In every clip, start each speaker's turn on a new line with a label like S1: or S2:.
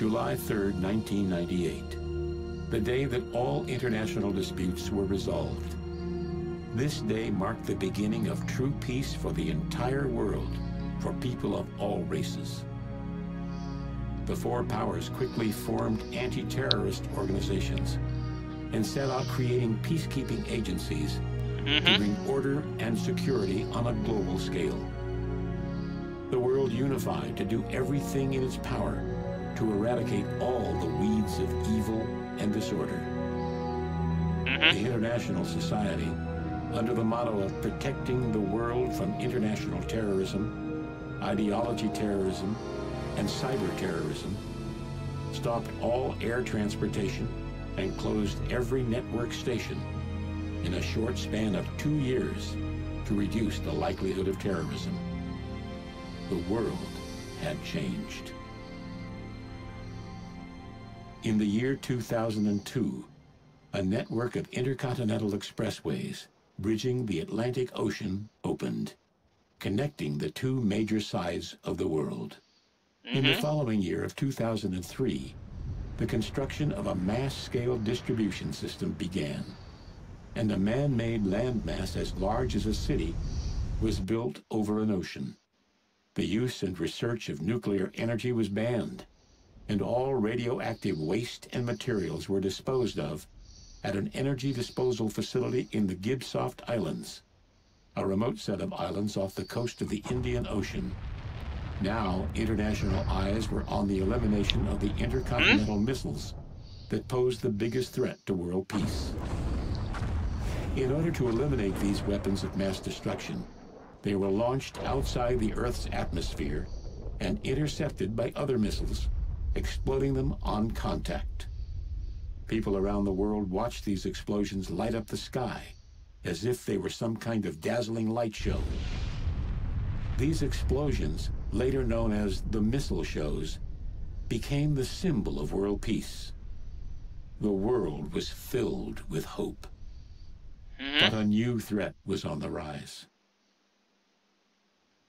S1: July 3, 1998, the day that all international disputes were resolved. This day marked the beginning of true peace for the entire world, for people of all races. The four powers quickly formed anti-terrorist organizations and set out creating peacekeeping agencies
S2: Mm-hmm.
S1: to bring order and security on a global scale. The world unified to do everything in its power to eradicate all the weeds of evil and disorder.
S2: Mm-hmm.
S1: The international society, under the motto of protecting the world from international terrorism, ideology terrorism, and cyber terrorism, stopped all air transportation and closed every network station in a short span of two years to reduce the likelihood of terrorism. The world had changed. In the year 2002, a network of intercontinental expressways bridging the Atlantic Ocean opened, connecting the two major sides of the world. In the mm-hmm. following year of 2003, the construction of a mass-scale distribution system began, and a man-made landmass as large as a city was built over an ocean. The use and research of nuclear energy was banned, and all radioactive waste and materials were disposed of at an energy disposal facility in the Gibsoft Islands, a remote set of islands off the coast of the Indian Ocean. Now, international eyes were on the elimination of the intercontinental hmm? missiles that posed the biggest threat to world peace. In order to eliminate these weapons of mass destruction, they were launched outside the Earth's atmosphere and intercepted by other missiles, exploding them on contact. People around the world watched these explosions light up the sky as if they were some kind of dazzling light show. These explosions, later known as the missile shows, became the symbol of world peace. The world was filled with hope. Mm-hmm. But a new threat was on the rise.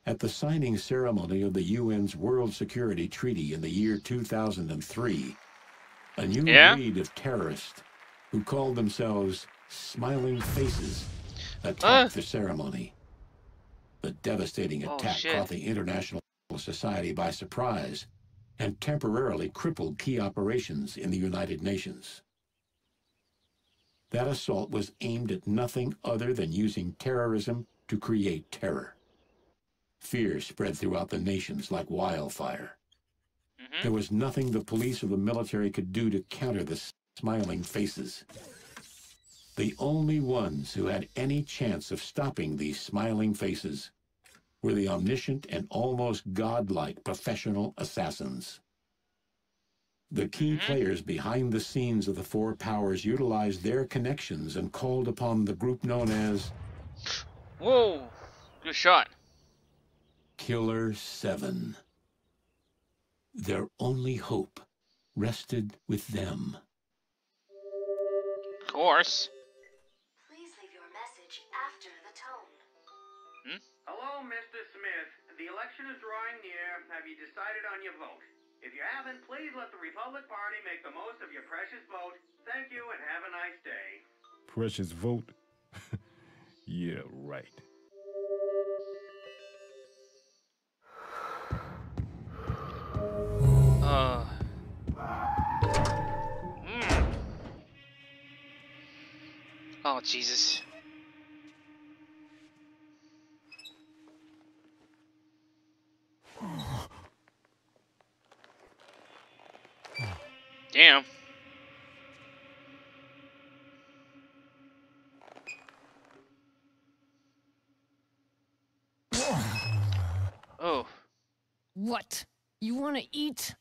S1: At the signing ceremony of the UN's World Security Treaty in the year 2003, a new
S2: Yeah?
S1: breed of terrorists who called themselves Smiling Faces attacked
S2: Uh.
S1: the ceremony. The devastating
S2: Oh,
S1: attack
S2: shit.
S1: caught the international society by surprise and temporarily crippled key operations in the United Nations. That assault was aimed at nothing other than using terrorism to create terror. Fear spread throughout the nations like wildfire.
S2: Mhm.
S1: There was nothing the police or the military could do to counter the smiling faces. The only ones who had any chance of stopping these smiling faces were the omniscient and almost godlike professional assassins. The key players behind the scenes of the four powers utilized their connections and called upon the group known as
S2: Whoa! Good shot.
S1: Killer Seven. Their only hope rested with them.
S2: Of course.
S3: Please leave your message after the tone. Hmm?
S4: Hello, Mr. Smith. The election is drawing near. Have you decided on your vote? If you haven't, please let the Republic Party make the most of your precious vote. Thank you and have a nice day.
S5: Precious vote. yeah, right.
S2: Oh, Jesus. Damn. Oh.
S6: What? You want to eat?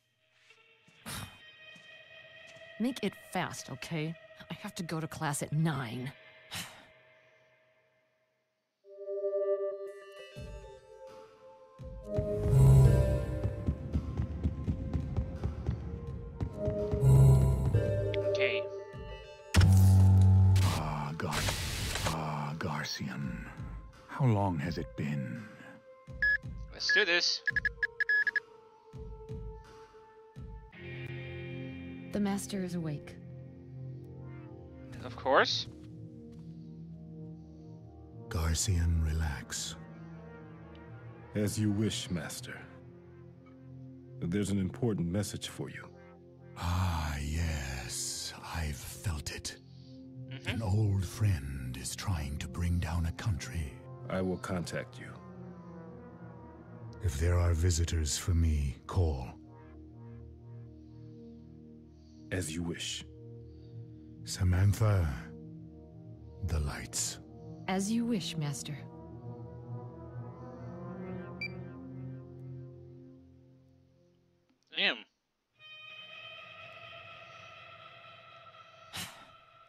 S6: Make it fast, okay? I have to go to class at
S7: 9. Has it been?
S2: Let's do this.
S6: The master is awake.
S2: Of course.
S7: Garcian, relax.
S5: As you wish, Master. There's an important message for you.
S7: Ah, yes, I've felt it.
S2: Mhm.
S7: An old friend is trying to bring down a country.
S5: I will contact you.
S7: If there are visitors for me, call.
S5: As you wish.
S7: Samantha, the lights.
S6: As you wish, master.
S2: Damn.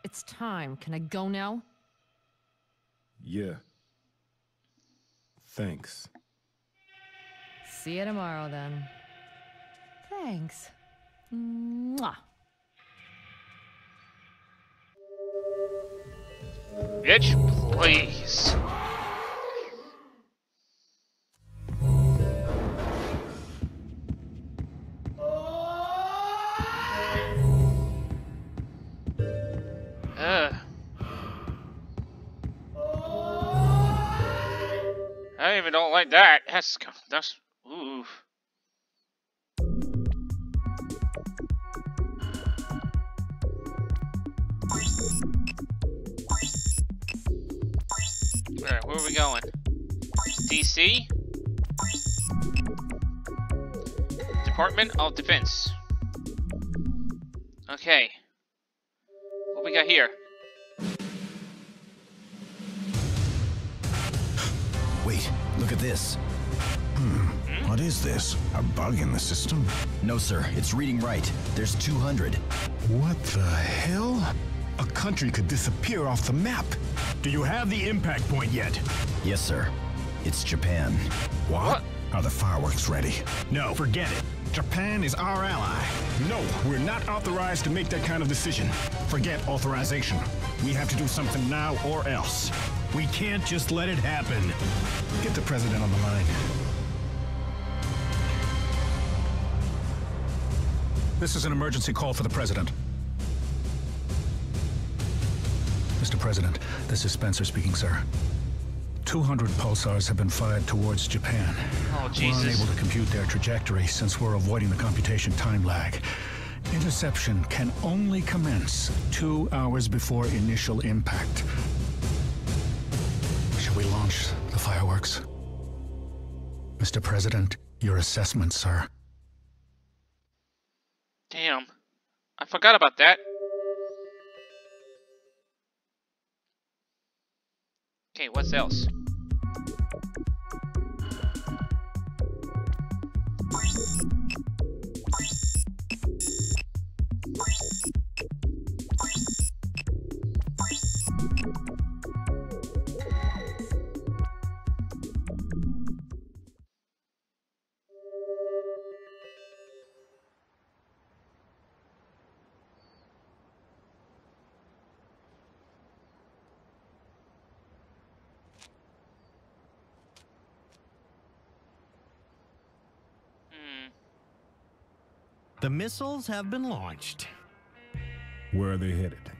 S6: It's time. Can I go now?
S5: Yeah. Thanks.
S6: See you tomorrow then. Thanks. Mwah.
S2: Bitch, please. That's that's ooh. Where are we going? DC? Department of Defense. Okay. What we got here?
S8: Wait, look at this. Hmm, what is this? A bug in the system? No, sir. It's reading right. There's 200.
S7: What the hell? A country could disappear off the map.
S9: Do you have the impact point yet?
S8: Yes, sir. It's Japan.
S2: What?
S7: Are the fireworks ready?
S9: No, forget it. Japan is our ally. No, we're not authorized to make that kind of decision. Forget authorization. We have to do something now or else. We can't just let it happen.
S7: Get the president on the line.
S9: This is an emergency call for the president. Mr. President, this is Spencer speaking, sir. 200 pulsars have been fired towards Japan.
S2: Oh,
S9: We're unable to compute their trajectory since we're avoiding the computation time lag. Interception can only commence two hours before initial impact. Shall we launch the fireworks? Mr. President, your assessment, sir.
S2: Damn. I forgot about that. Okay, what's else?
S10: Missiles have been launched.
S5: Where are they headed?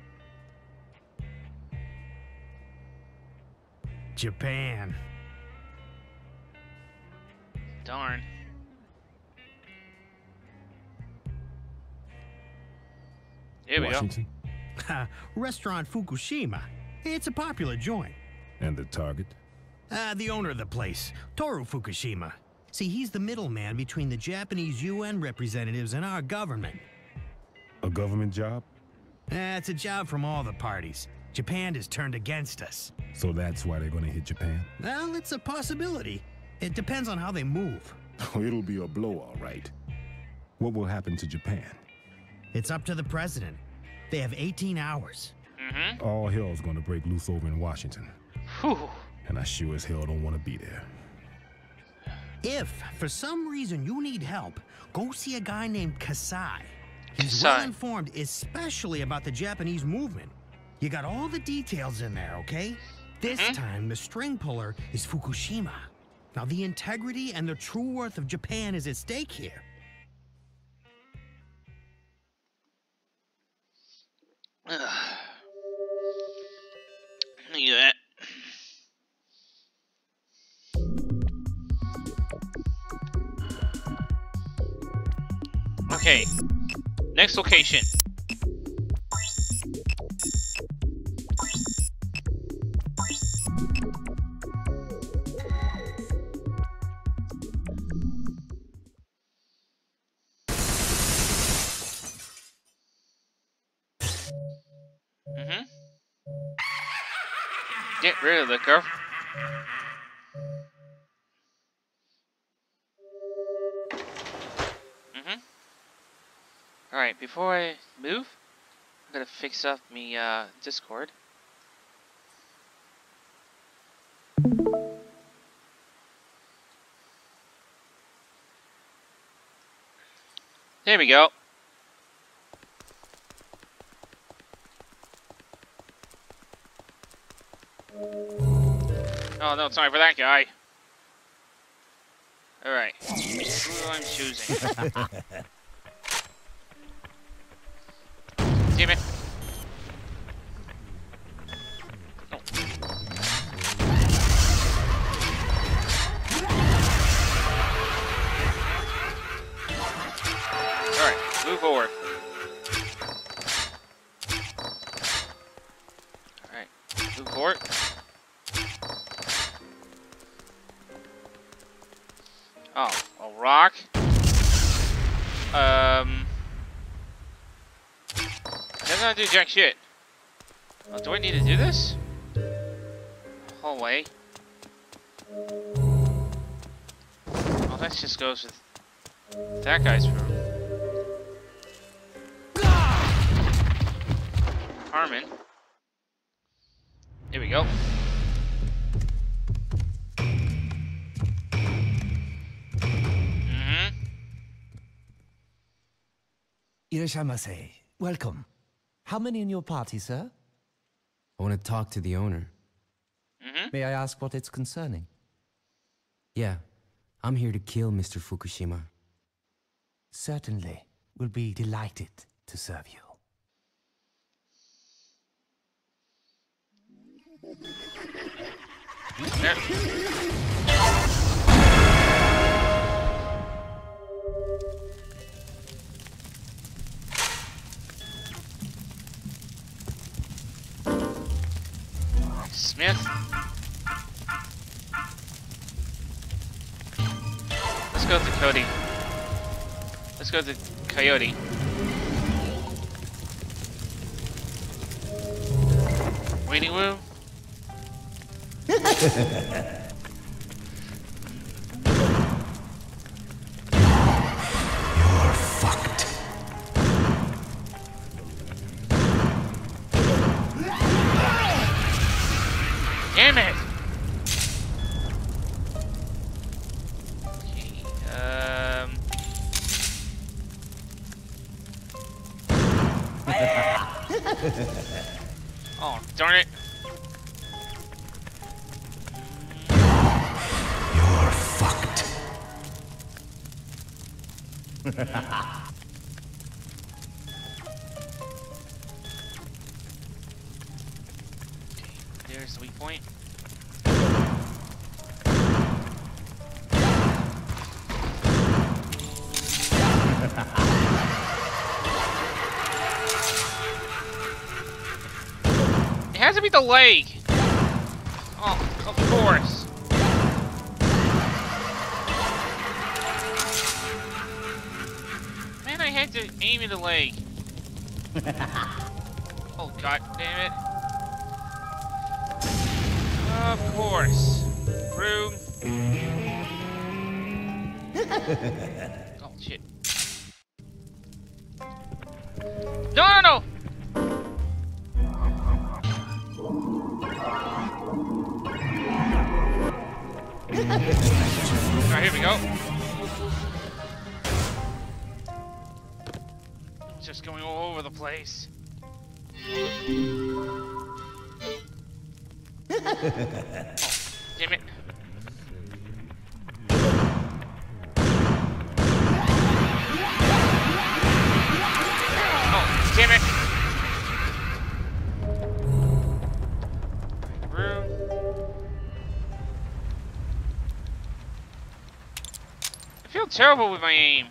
S10: Japan.
S2: Darn. Here we go.
S5: Washington?
S10: Restaurant Fukushima. It's a popular joint.
S5: And the target?
S10: Uh, the owner of the place, Toru Fukushima. See, he's the middleman between the Japanese UN representatives and our government.
S5: A government job?
S10: Uh, it's a job from all the parties. Japan has turned against us.
S5: So that's why they're gonna hit Japan?
S10: Well, it's a possibility. It depends on how they move.
S5: It'll be a blow, all right. What will happen to Japan?
S10: It's up to the president. They have 18 hours.
S2: Mm-hmm.
S5: All hell's gonna break loose over in Washington.
S2: Whew.
S5: And I sure as hell don't want to be there.
S10: If, for some reason, you need help, go see a guy named Kasai. He's well informed, especially about the Japanese movement. You got all the details in there, okay? This
S2: mm -hmm.
S10: time, the string puller is Fukushima. Now, the integrity and the true worth of Japan is at stake here.
S2: you Okay. Next location. Fix up me uh, Discord. There we go. Oh no, sorry for that guy. Alright. Who I'm choosing. Damn it. Not do jack shit. Oh, do I need to do this? Hallway. Oh, that just goes with that guy's room. Harman. Here we go. Mm-hmm.
S11: Irashamase, welcome. How many in your party, sir?
S12: I want to talk to the owner.
S2: Mm-hmm.
S11: May I ask what it's concerning?
S12: Yeah, I'm here to kill Mr. Fukushima.
S11: Certainly. We'll be delighted to serve you.
S2: Smith. Let's go to Cody. Let's go to Coyote. Waiting room. It has to be the leg. Oh, of course. Man, I had to aim at the leg. oh, god damn it. Of course. Room. oh, shit. No, no, no! Alright, here we go. Just going all over the place. terrible with my aim.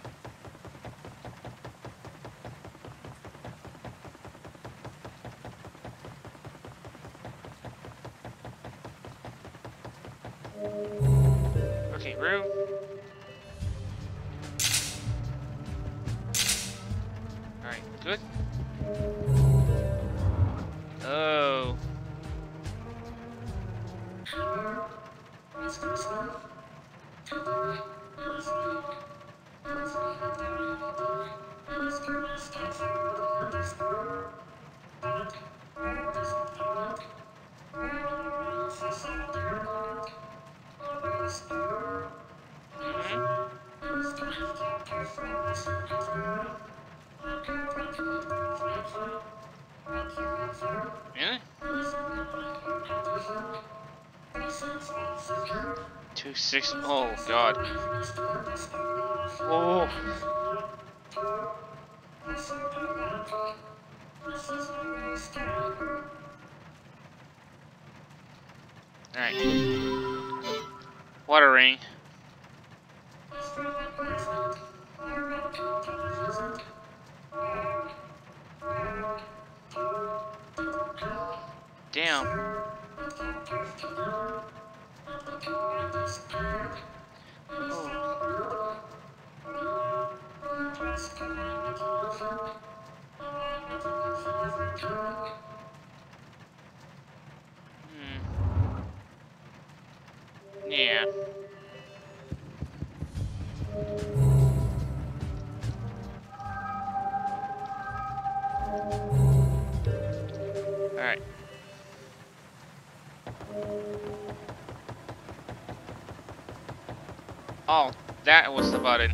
S2: Oh God. Oh. All right. Watering. Hmm. Yeah. Alright. Oh, that was the button.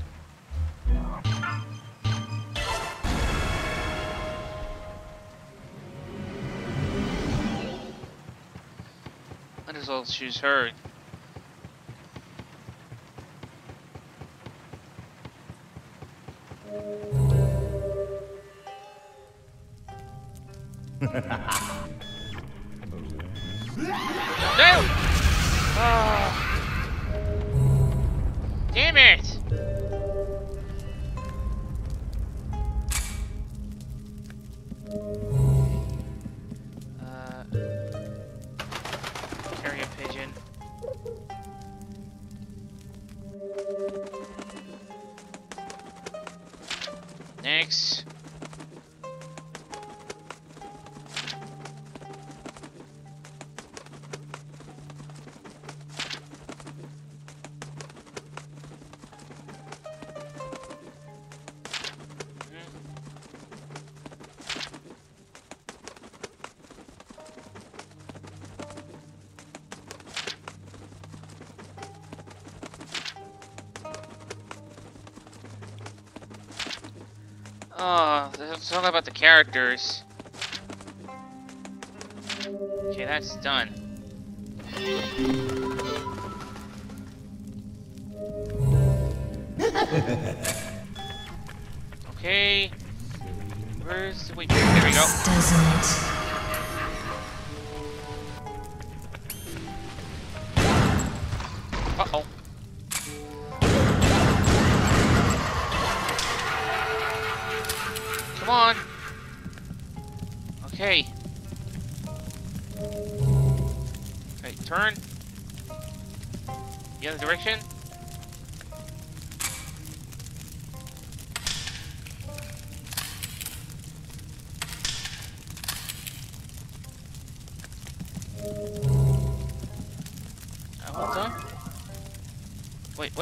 S2: Well choose her. Oh, all about the characters. Okay, that's done. okay. Where's the wait? There we go.
S3: Doesn't it?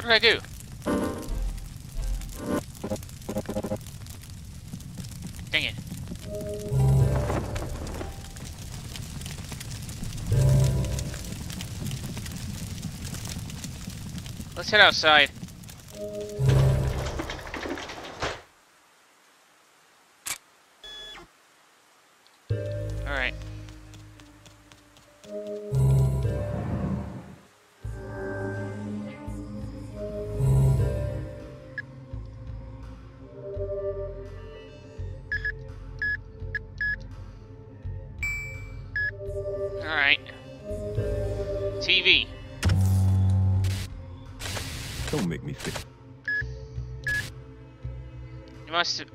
S2: What did I do? Dang it. Let's head outside.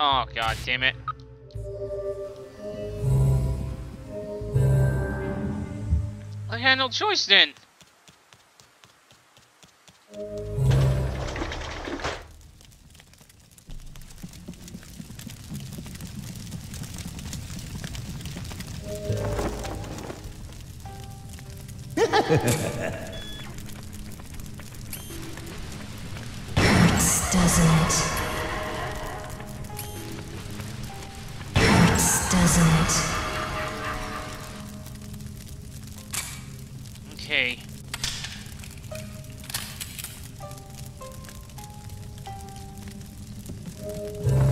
S2: Oh god damn it. I had no choice then.
S3: Doesn't it? Hurts, doesn't it?
S2: Okay.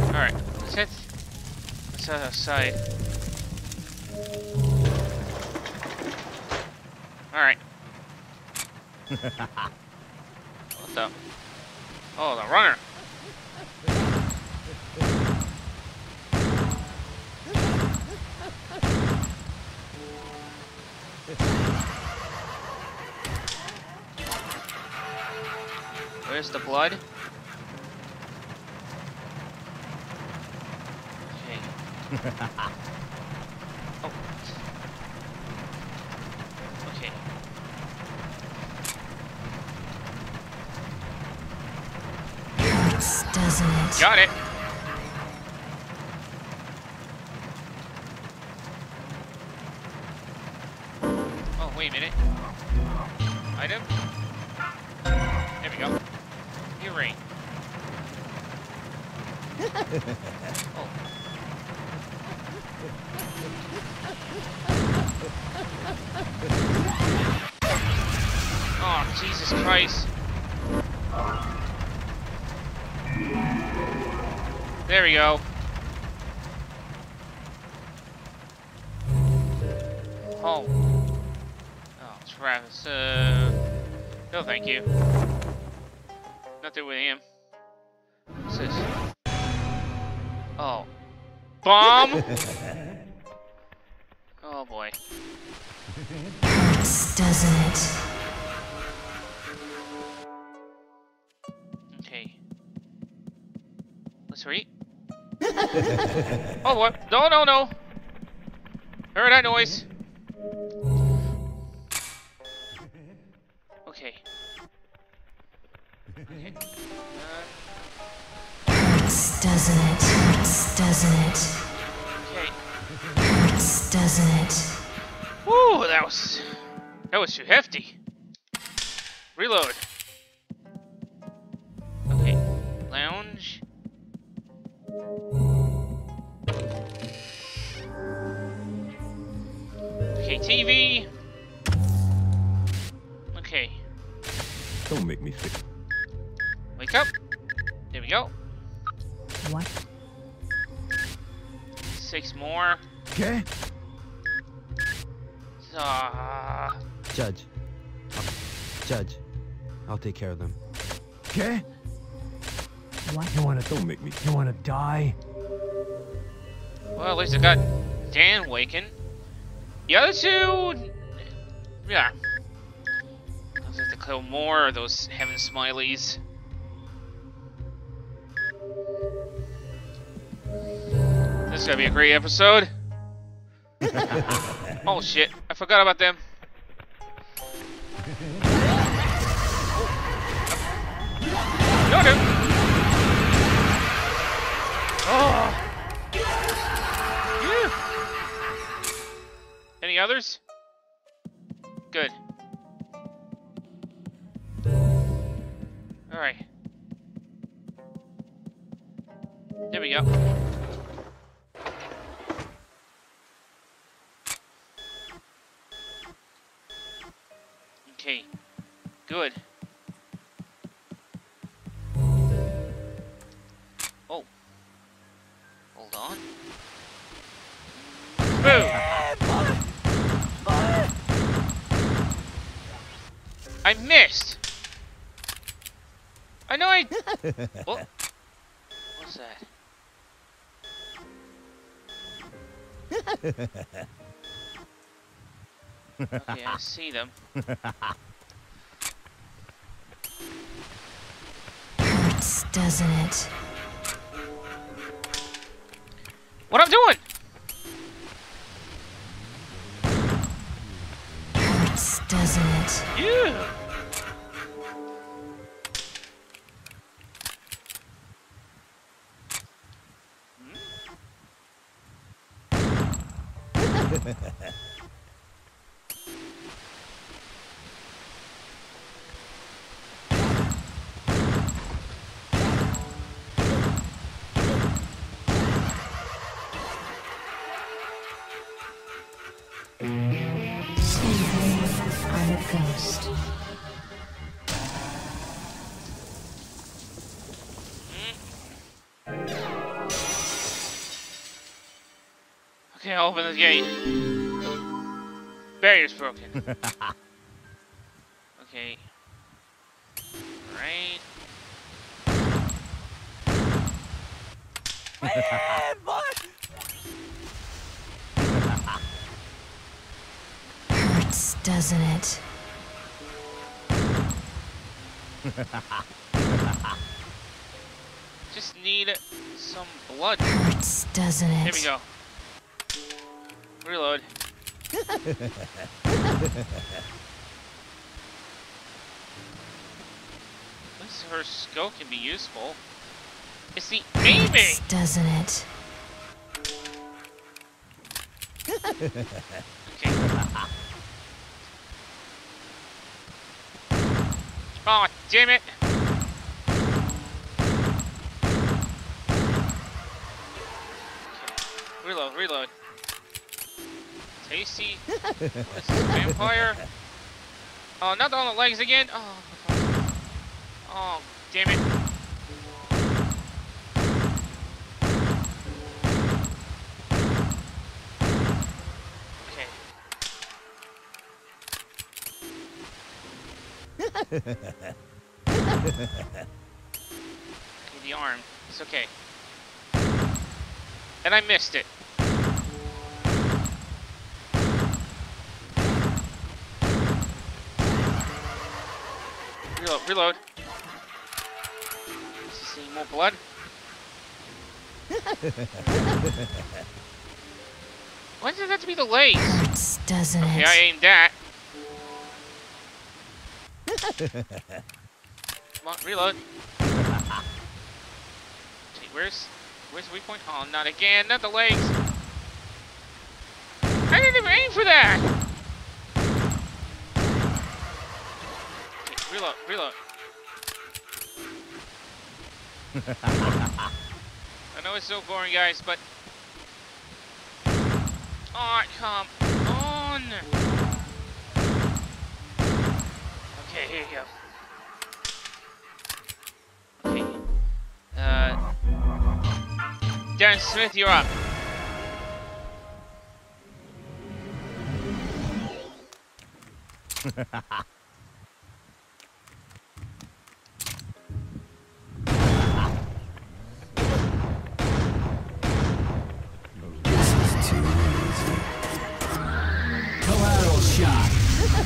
S2: Alright, let's head. Let's head outside. Alright. we go. Oh. Oh, Travis. Uh. No, thank you. Nothing with him. What's this? Oh. Bomb? oh boy.
S3: Hurts, doesn't it?
S2: Okay. Let's read. oh, what? No, no, no. Heard that noise. Okay. Okay. Uh,
S3: Hurts, doesn't it? Hurts, doesn't it?
S2: okay.
S3: Hurts, doesn't it?
S2: Woo, that was that was too hefty. Reload. Okay. Lounge. Okay, TV. Okay.
S5: Don't make me sick.
S2: Wake up. There we go.
S13: What?
S2: Six more.
S9: Okay.
S2: Ah.
S12: Judge. Judge. I'll take care of them.
S9: Okay.
S13: What?
S9: You wanna
S5: Don't make me
S9: you wanna die?
S2: Well, at least I got Dan waking. The other two, yeah. I'll have to kill more of those heaven smileys. This is gonna be a great episode. oh shit, I forgot about them. No, no. Oh. Others? Good. Alright. There we go. Okay. Good. Oh. Hold on. I missed! I know I... what? What's that? Okay, I see them.
S3: Hurts, doesn't it?
S2: What I'm doing?
S3: Hurts, doesn't it?
S2: Yeah. Open the gate. Barrier's broken. okay. Right.
S13: Hurts, doesn't it?
S2: Just need some blood.
S13: Hurts, doesn't it?
S2: Here we go. Reload. At least her skill can be useful. It's the aiming!
S13: Hurts, doesn't it?
S2: Okay. Oh, damn it! Okay. Reload, reload. Tasty. Vampire? Oh, not on the legs again? Oh, oh damn it. Okay, the arm. It's okay. And I missed it. Reload, reload. See more blood? Why does it have to be the legs?
S13: Hurts, doesn't
S2: Okay,
S13: it?
S2: I aimed that. Come on, reload. Okay, where's where's the weak point? Oh, not again, not the legs. I didn't even aim for that. Reload, reload. I know it's so boring, guys, but oh, come on. Okay, here you go. Okay. Uh, Darren Smith, you're up.
S8: Collateral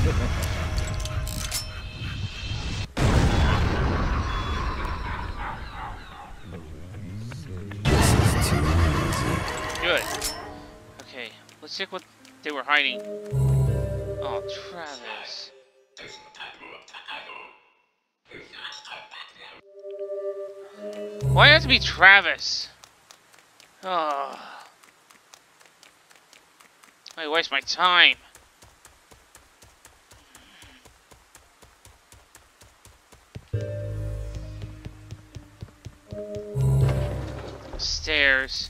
S2: Good. Okay, let's check what they were hiding. Oh, Travis. Why has to be Travis? Oh. I waste my time. Stairs.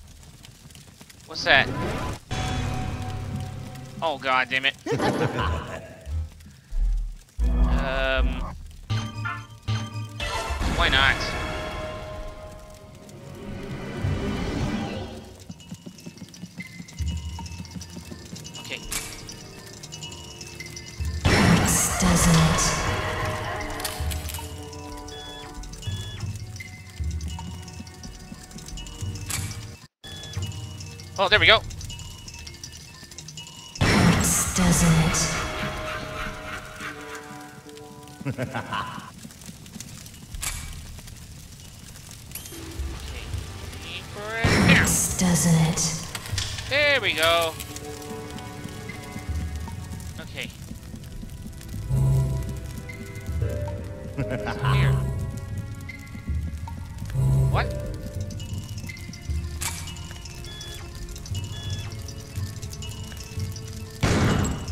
S2: What's that? Oh god damn it. um Why not? Okay.
S13: Doesn't
S2: Oh there we go.
S13: Hurts, doesn't it? Doesn't it?
S2: There we go. Okay. What?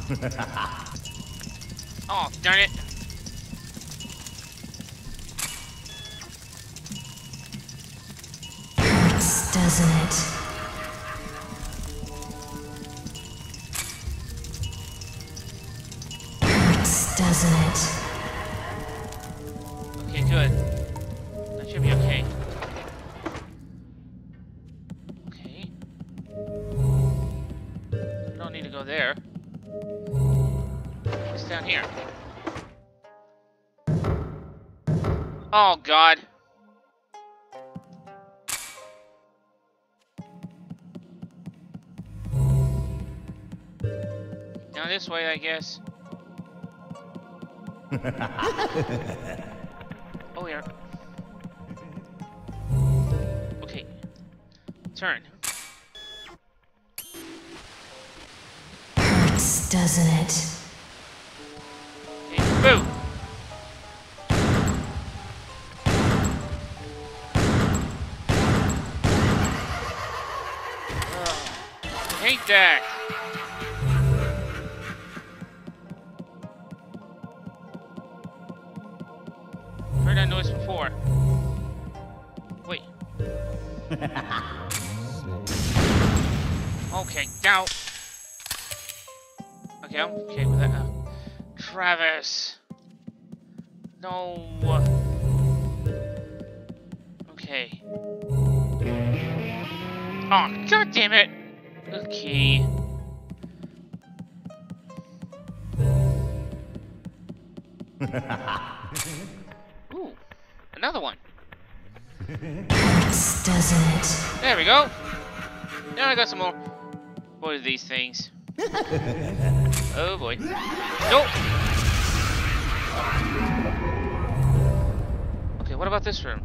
S2: oh, darn it.
S13: Hurts, doesn't it? Hurts, doesn't it?
S2: Here. Oh god. Now this way, I guess. Oh, yeah. Okay. Turn.
S13: Hurts, doesn't it?
S2: Okay, boo! Ugh, I hate that! Heard that noise before. Wait. okay, now. Okay, I'm okay with that now. Travis. No. Okay. Oh, god damn it. Okay. Ooh, another one.
S13: Hurts, doesn't it?
S2: There we go. Now I got some more. What are these things? oh boy. Nope. Okay, what about this room?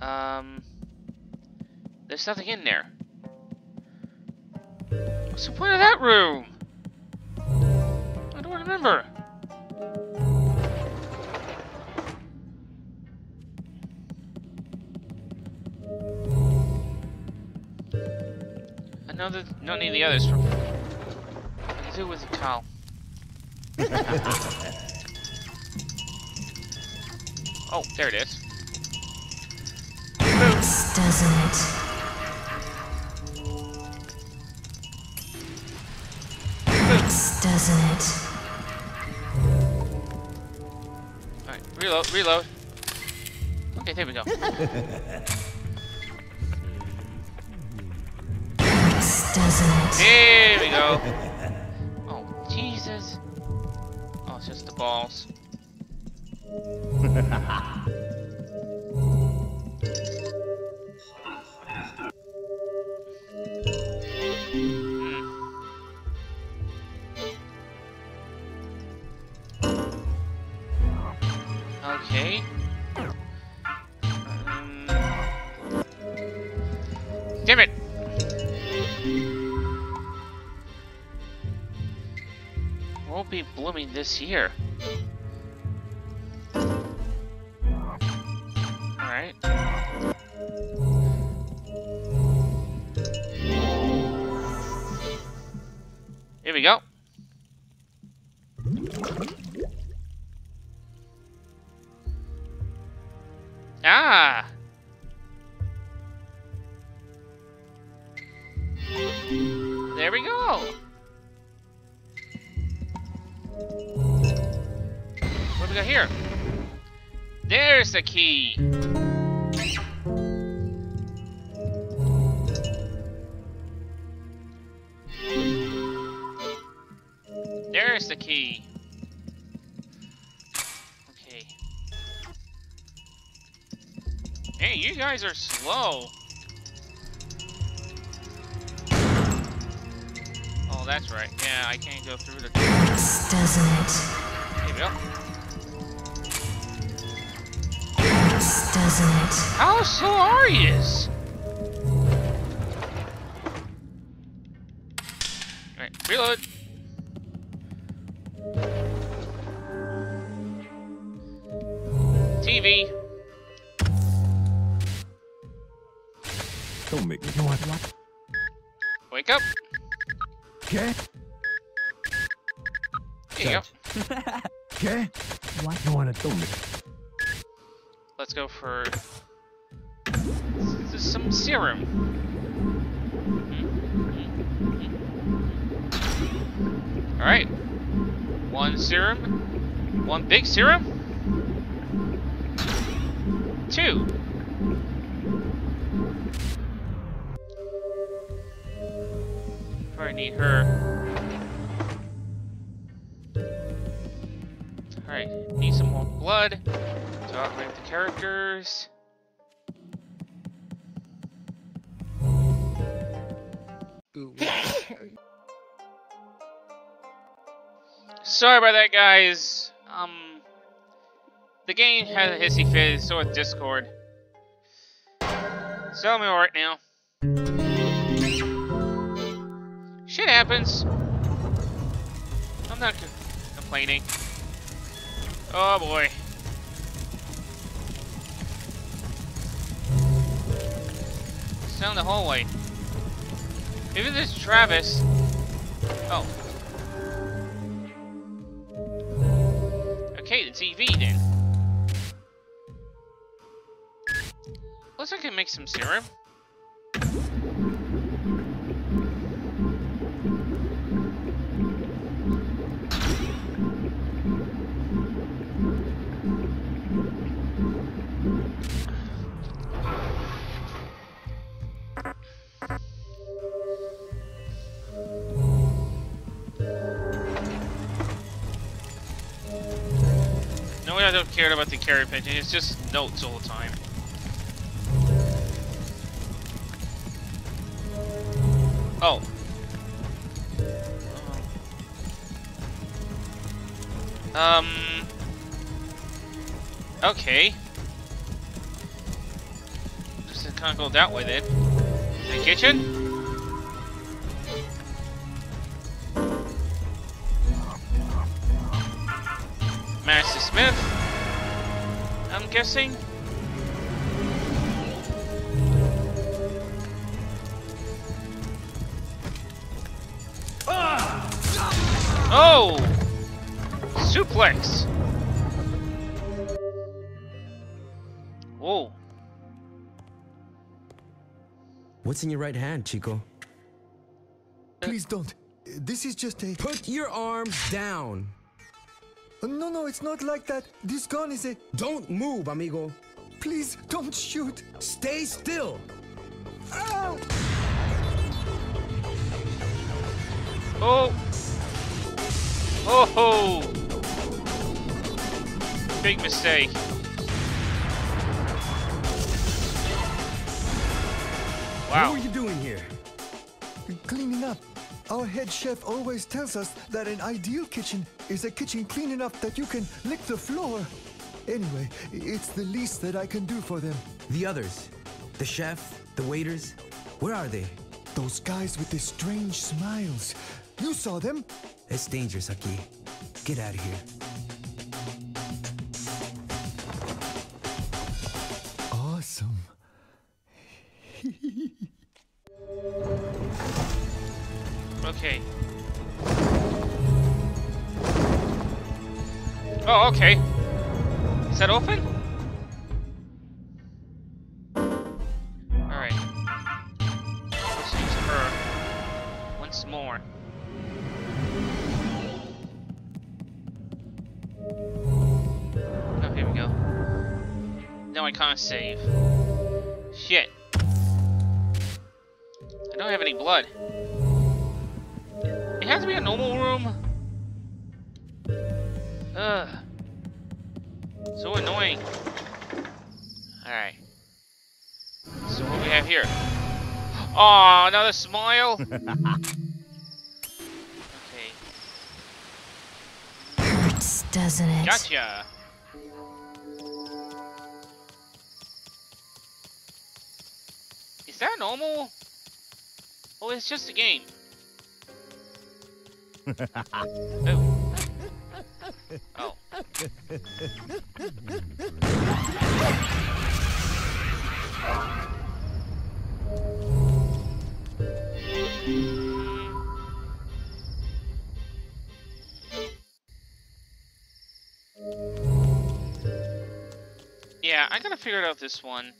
S2: Um, there's nothing in there. What's the point of that room? I don't remember. Another, none of the others from. I can do with the towel. oh, there it is.
S13: Hurts, doesn't it? Hurts, doesn't it?
S2: Alright, reload, reload. Okay, there we go.
S13: Hurts, doesn't it?
S2: There we go. Balls. Okay. Um, damn it! Won't be blooming this year. Hey, you guys are slow. Oh, that's right. Yeah, I can't go through the.
S13: Hurts, doesn't it?
S2: Here we go.
S13: Hurts, doesn't it?
S2: How slow are you? Alright, reload. Go for some serum. Hmm, hmm, hmm, Alright. One serum. One big serum. Two. Probably need her. Alright, need some more blood the characters. Sorry about that, guys. Um, the game has a hissy fit, so with Discord. So I'm alright now. Shit happens. I'm not complaining. Oh boy. Down the hallway. Maybe this Travis. Oh. Okay, the TV then. Looks like I can make some serum. No, I don't care about the carry pigeon. It's just notes all the time. Oh. Um. Okay. Just kind of go that way then. The kitchen? Guessing. Oh! Suplex! Whoa.
S12: What's in your right hand, Chico?
S14: Please don't. This is just a.
S12: Put your arms down.
S14: No, no, it's not like that. This gun is a.
S12: Don't move, amigo.
S14: Please don't shoot.
S12: Stay still.
S14: Ah!
S2: Oh! Oh ho! Big mistake. Wow.
S14: What are you doing here? Cleaning up. Our head chef always tells us that an ideal kitchen is a kitchen clean enough that you can lick the floor. Anyway, it's the least that I can do for them.
S12: The others, the chef, the waiters, where are they?
S14: Those guys with the strange smiles. You saw them?
S12: It's dangerous, Aki. Get out of here.
S2: Okay. Oh, okay. Is that open? Alright. Let's use her once more. Oh, here we go. Now I can't save. Shit. I don't have any blood. It has to be a normal room. Ugh. So annoying. Alright. So what do we have here? Oh, another smile? okay.
S13: Hurts, doesn't it?
S2: Gotcha. Is that normal? Oh, it's just a game. Oh. Yeah, I gotta figure out this one.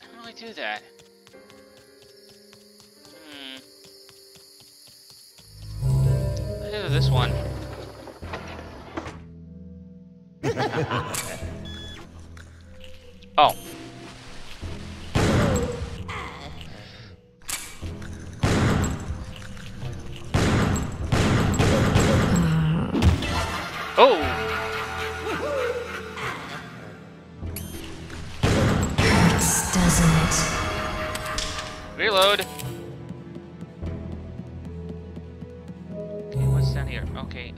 S2: How do I do that? Hell this one? oh. Oh!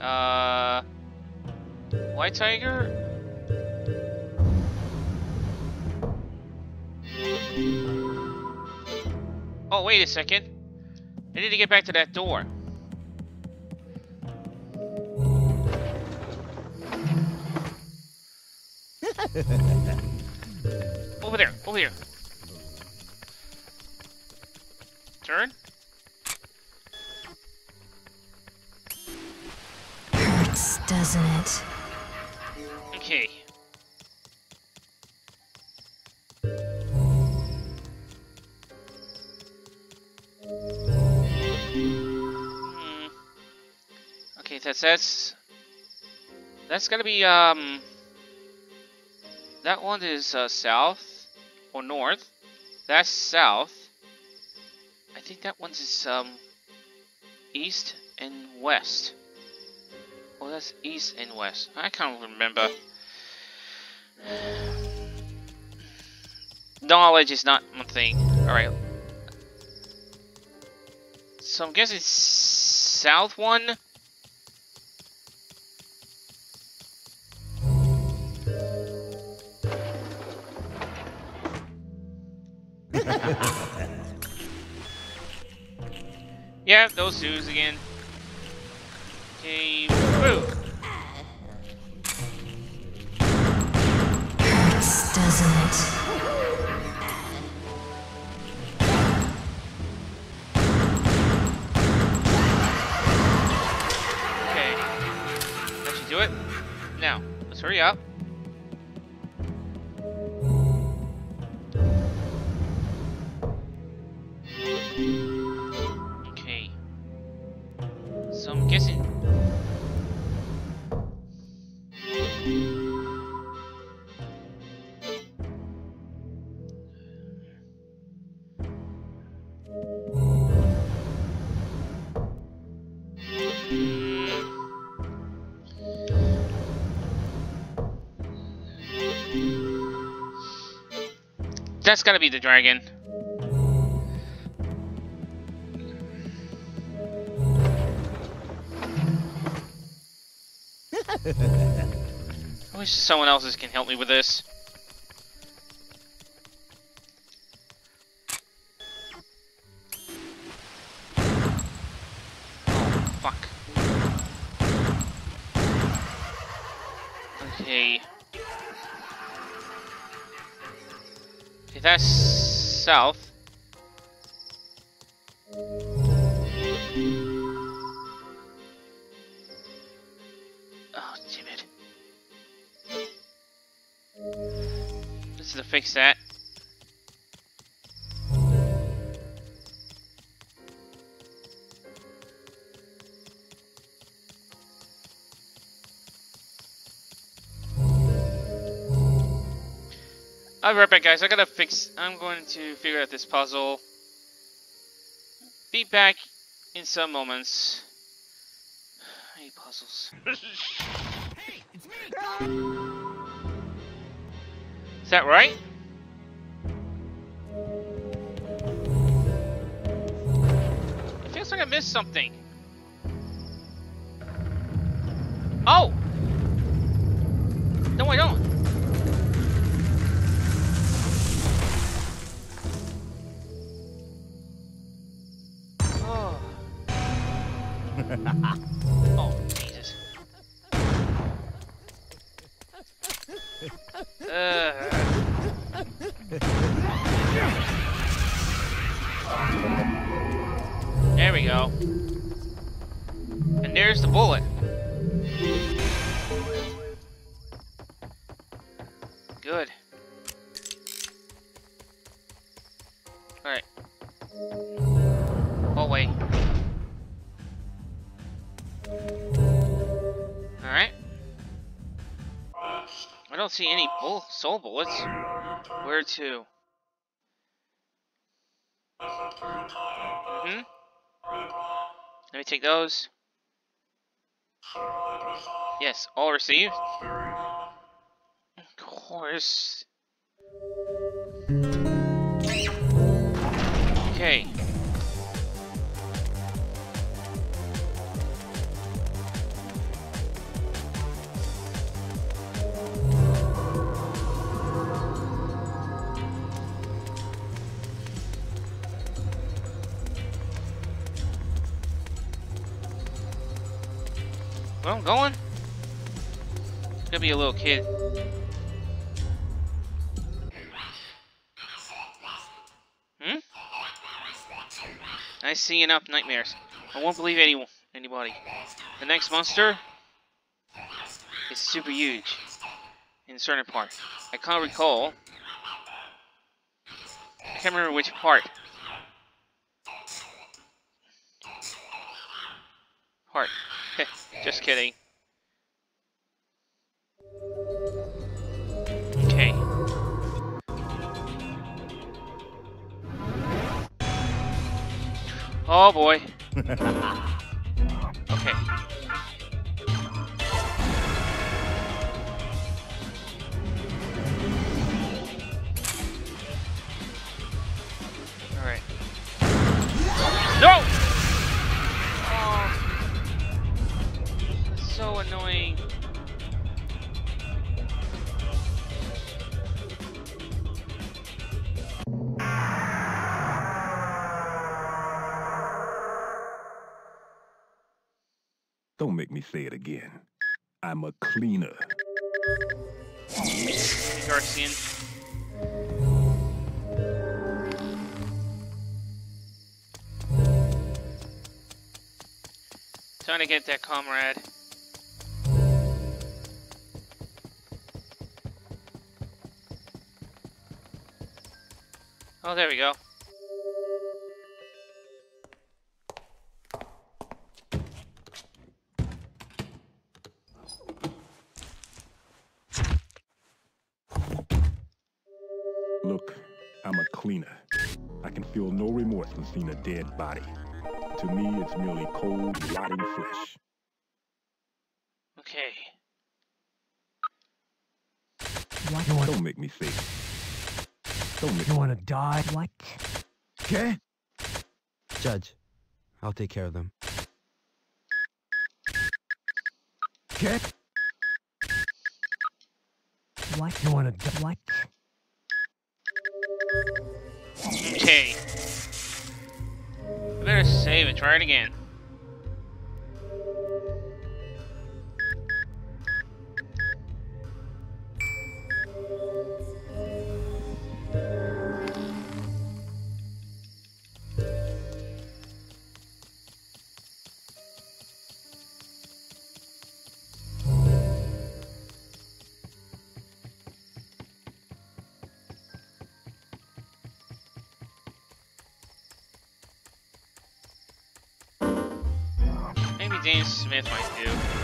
S2: Uh... White Tiger? Oh, wait a second. I need to get back to that door. over there, over here. Turn.
S13: Doesn't it?
S2: Okay. Hmm. Okay, that's that's that's gonna be um. That one is uh, south or north. That's south. I think that one's is um east and west. Oh, that's east and west. I can't remember. Knowledge is not one thing. Alright. So I'm guessing south one. yeah, those zoos again. Okay, woo!
S13: Hurts, doesn't it?
S2: Okay. That should do it. Now, let's hurry up. That's gotta be the dragon. I wish someone else can help me with this. I'll be right back, guys. I gotta fix. I'm going to figure out this puzzle. Be back in some moments. I hate puzzles. Is that right? It feels like I missed something. Oh! No, I don't. oh, Jesus. Uh. There we go. And there's the bullet. Bull soul bullets. Where to? Mm hmm Let me take those. Yes, all received. Of course. Well, I'm going. It's gonna be a little kid. Hmm? I see enough nightmares. I won't believe any anybody. The next monster is super huge in certain part. I can't recall. I can't remember which part. Part. Just kidding. Okay. Oh boy. okay. Alright. No! Annoying.
S15: Don't make me say it again. I'm a cleaner.
S2: Garcian. Trying to get that comrade. Oh, there we go.
S15: Look, I'm a cleaner. I can feel no remorse when seeing a dead body. To me, it's merely cold, rotting flesh.
S2: Okay.
S13: What?
S15: Don't make me say it. Don't make
S13: You want to die? What?
S15: Okay?
S12: Judge, I'll take care of them.
S13: Okay. What? You want to die? What?
S2: Okay. I better save and try it again. James Smith might do.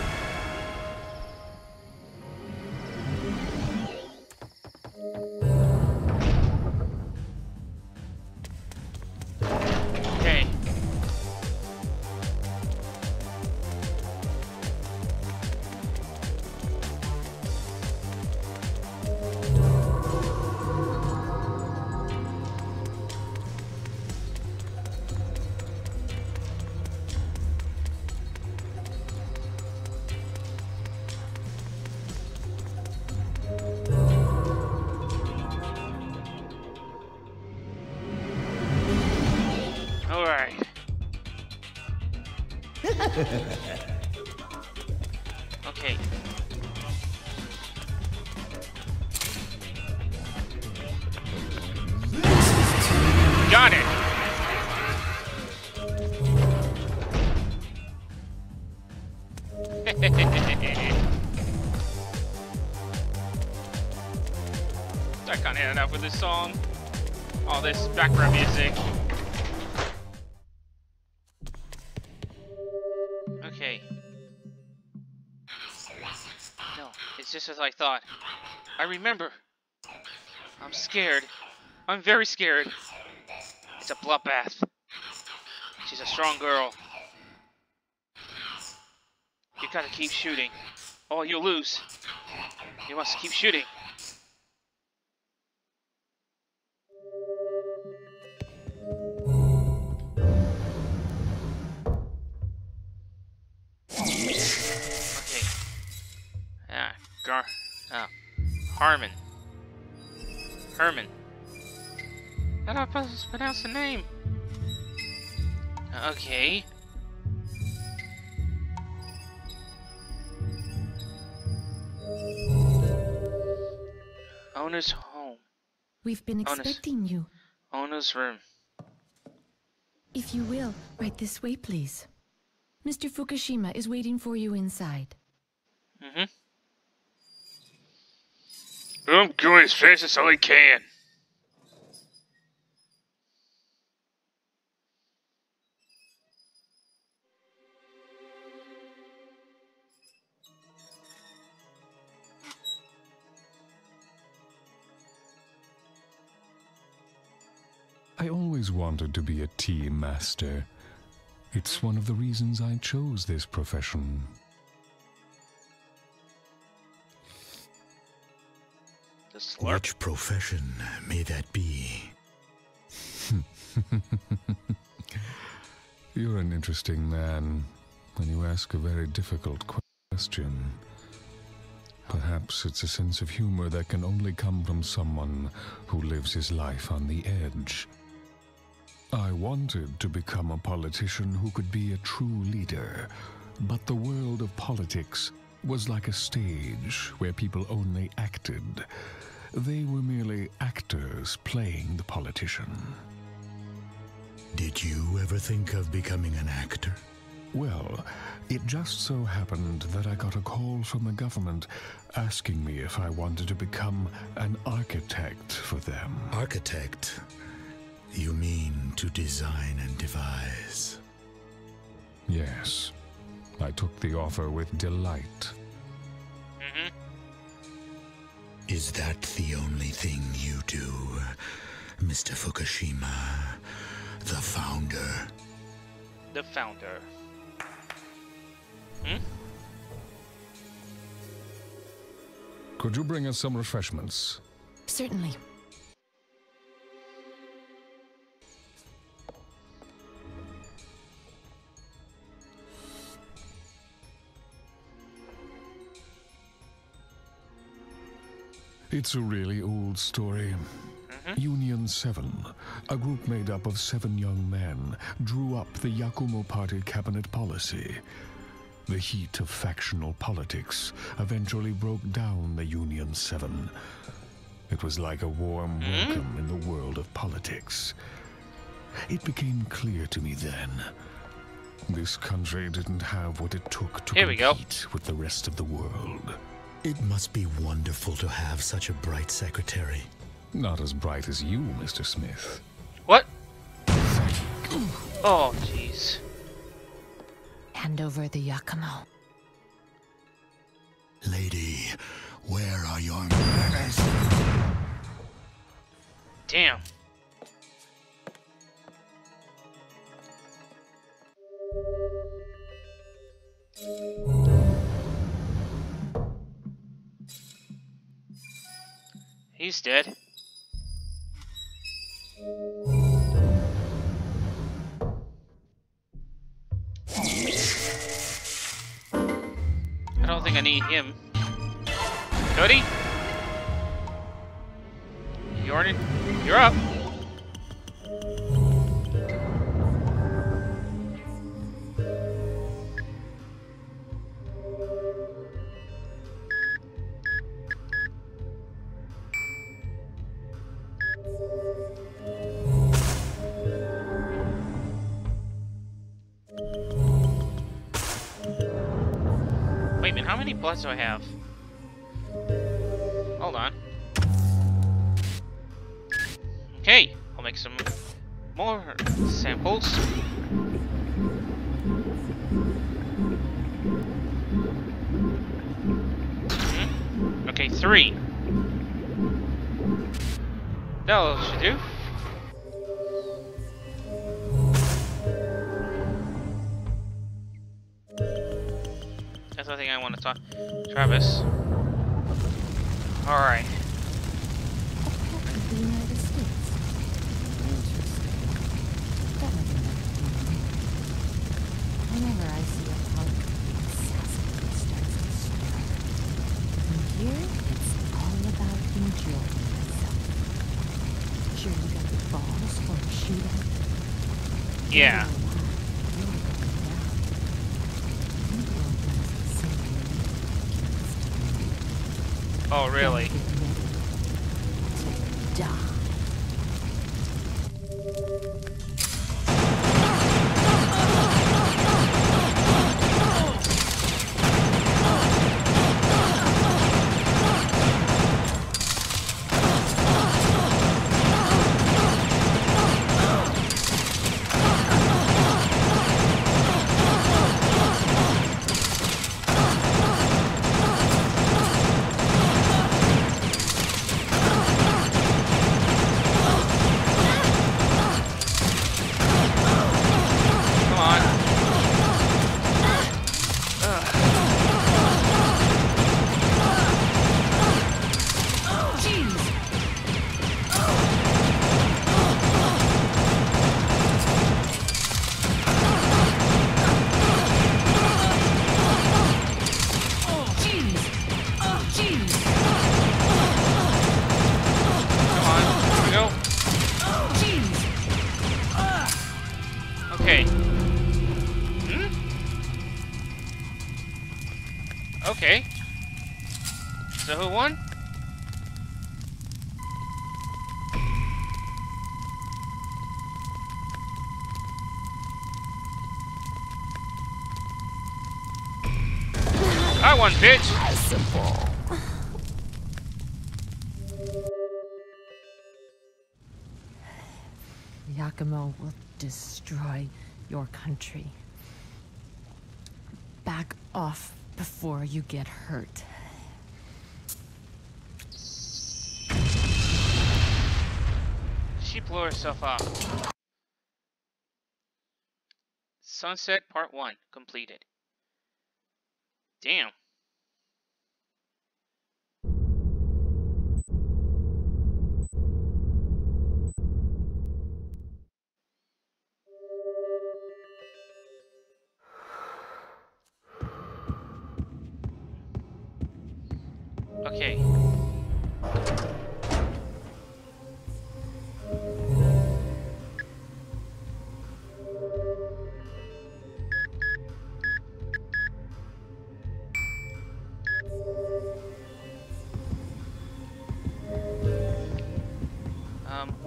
S2: This song. All this background music. Okay. No, it's just as I thought. I remember. I'm scared. I'm very scared. It's a bloodbath. She's a strong girl. You gotta keep shooting. Oh, you'll lose. You must keep shooting. Harmon. Herman. How do I pronounce the name? Okay. Owner's home.
S16: We've been
S2: Honest.
S16: expecting you.
S2: Owner's room.
S16: If you will, right this way, please. Mr. Fukushima is waiting for you inside.
S2: Mm-hmm. I'm going as fast as I can.
S7: I always wanted to be a tea master. It's one of the reasons I chose this profession.
S2: Slurp.
S8: Which profession may that be?
S7: You're an interesting man, and you ask a very difficult question. Perhaps it's a sense of humor that can only come from someone who lives his life on the edge. I wanted to become a politician who could be a true leader, but the world of politics was like a stage where people only acted. They were merely actors playing the politician.
S8: Did you ever think of becoming an actor?
S7: Well, it just so happened that I got a call from the government asking me if I wanted to become an architect for them.
S8: Architect? You mean to design and devise?
S7: Yes. I took the offer with delight.
S8: Is that the only thing you do, Mr. Fukushima, the founder?
S2: The founder. Hmm?
S7: Could you bring us some refreshments?
S16: Certainly.
S7: It's a really old story. Mm-hmm. Union 7, a group made up of seven young men, drew up the Yakumo Party cabinet policy. The heat of factional politics eventually broke down the Union 7. It was like a warm mm-hmm. welcome in the world of politics. It became clear to me then. This country didn't have what it took to
S2: Here
S7: compete with the rest of the world.
S8: It must be wonderful to have such a bright secretary.
S7: Not as bright as you, Mr. Smith.
S2: What? Oh, jeez.
S16: Hand over the Yakumo.
S8: Lady, where are your manners?
S2: Damn. He's dead. I don't think I need him. Cody? Jordan, you're up. Wait a minute, how many bloods do I have? Hold on. Okay, I'll make some more samples. Hmm? Okay, three. That'll should do. The thing I want to talk. Travis. Alright.
S6: The United
S2: really? Who won? I won, bitch! Simple.
S6: Yakumo will destroy your country. Back off before you get hurt.
S2: She blew herself up. Sunset Part 1 completed. Damn. Okay.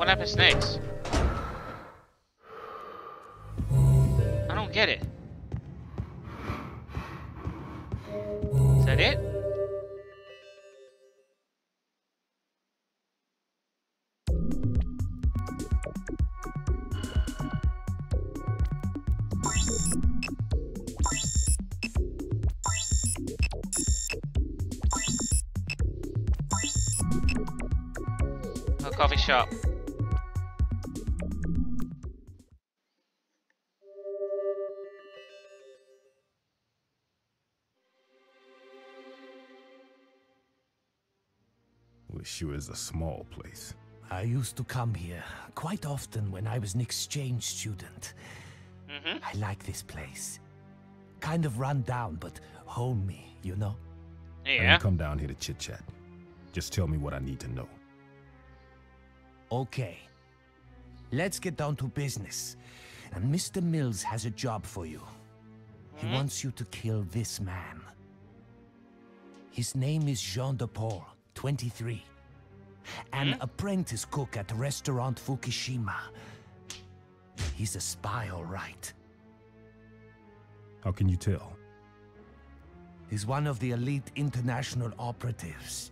S2: What happens next? I don't get it. Is that it? Coffee shop.
S5: Wish you was a small place.
S11: I used to come here quite often when I was an exchange student.
S2: Mm-hmm.
S11: I like this place. Kind of run down, but homey, you know? Yeah.
S5: I
S2: Yeah.
S5: didn't come down here to chit chat. Just tell me what I need to know.
S11: Okay. Let's get down to business. And Mr. Mills has a job for you. He
S2: Hmm?
S11: wants you to kill this man. His name is Jean de Paul, 23. An mm-hmm. apprentice cook at restaurant Fukushima. He's a spy, all right.
S5: How can you tell?
S11: He's one of the elite international operatives.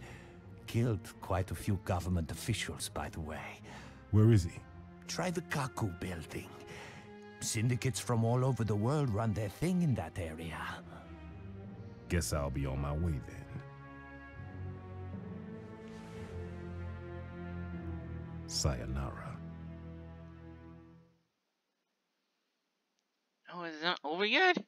S11: Killed quite a few government officials, by the way.
S5: Where is he?
S11: Try the Kaku building. Syndicates from all over the world run their thing in that area.
S5: Guess I'll be on my way then.
S17: Sayonara.
S2: Oh, it's not over yet?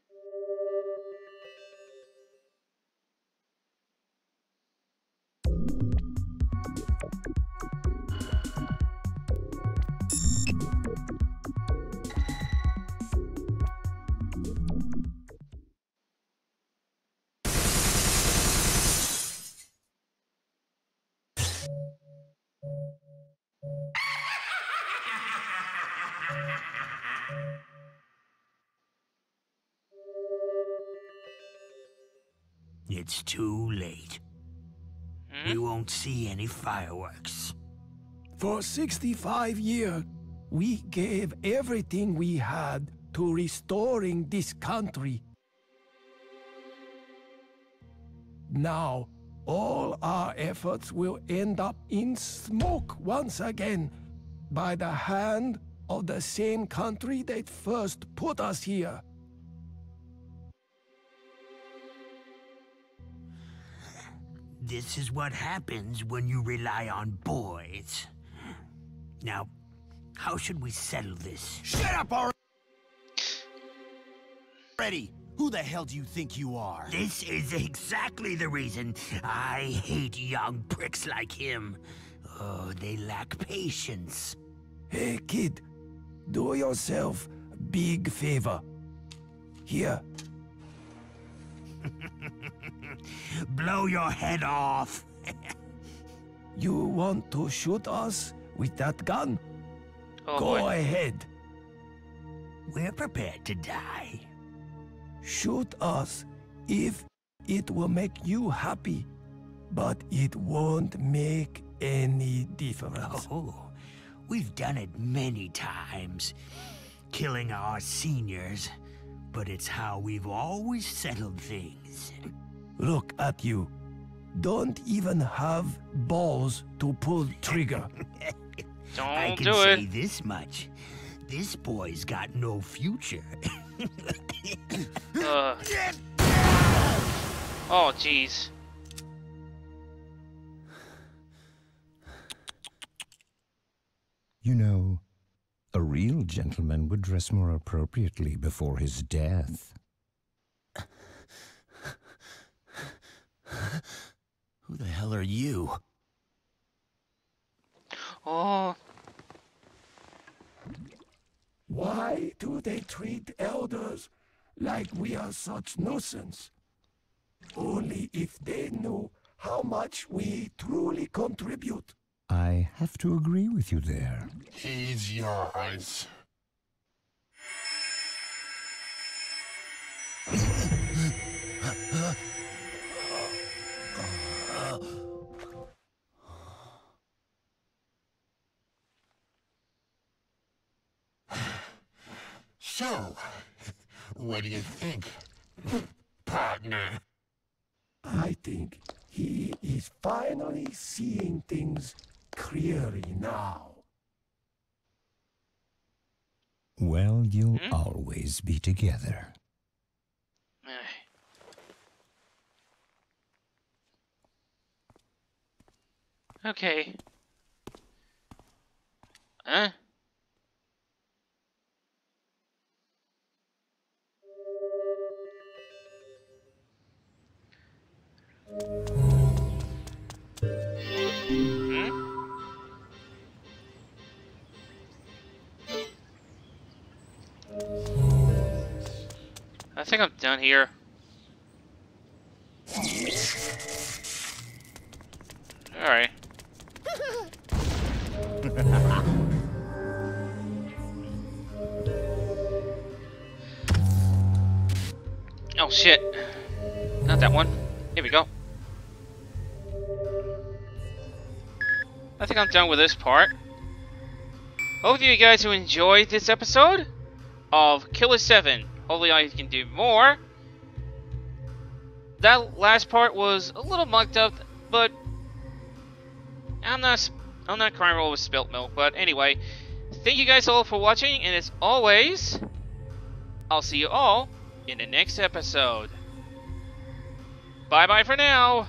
S10: It's too late. Hmm? We won't see any fireworks.
S18: For 65 years, we gave everything we had to restoring this country. Now, all our efforts will end up in smoke once again by the hand of the same country that first put us here.
S10: This is what happens when you rely on boys. Now, how should we settle this?
S8: Shut up already! Freddy, who the hell do you think you are?
S10: This is exactly the reason I hate young pricks like him. Oh, they lack patience.
S18: Hey, kid, do yourself a big favor. Here,
S10: Blow your head off.
S18: you want to shoot us with that gun?
S2: Oh,
S18: Go
S2: boy.
S18: ahead.
S10: We're prepared to die.
S18: Shoot us if it will make you happy, but it won't make any difference.
S10: Oh, we've done it many times, killing our seniors, but it's how we've always settled things.
S18: Look at you. Don't even have balls to pull trigger.
S2: Don't
S10: I can
S2: do
S10: say
S2: it.
S10: this much. This boy's got no future.
S2: Ugh. Oh, jeez.
S17: You know, a real gentleman would dress more appropriately before his death.
S8: Who the hell are you?
S2: Oh,
S18: Why do they treat elders like we are such nuisance? Only if they knew how much we truly contribute.
S17: I have to agree with you there.
S19: He's yours. So, what do you think, partner?
S18: I think he is finally seeing things clearly now.
S17: Well, you'll hmm? always be together.
S2: okay. Huh? Hmm? I think I'm done here. Alright. Oh shit. Not that one. Here we go. I think I'm done with this part. Hope you guys who enjoyed this episode of Killer 7. Hopefully I can do more. That last part was a little mucked up, but I'm not I'm not crying roll with spilt milk. But anyway, thank you guys all for watching, and as always, I'll see you all in the next episode. Bye bye for now.